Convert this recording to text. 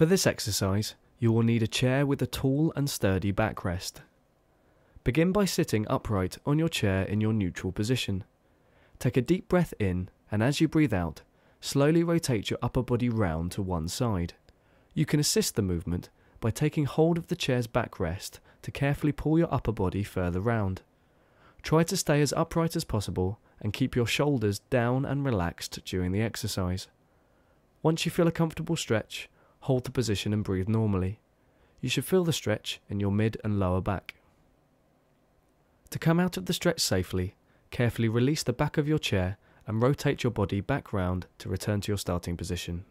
For this exercise, you will need a chair with a tall and sturdy backrest. Begin by sitting upright on your chair in your neutral position. Take a deep breath in, and as you breathe out, slowly rotate your upper body round to one side. You can assist the movement by taking hold of the chair's backrest to carefully pull your upper body further round. Try to stay as upright as possible and keep your shoulders down and relaxed during the exercise. Once you feel a comfortable stretch, hold the position and breathe normally. You should feel the stretch in your mid and lower back. To come out of the stretch safely, carefully release the back of your chair and rotate your body back round to return to your starting position.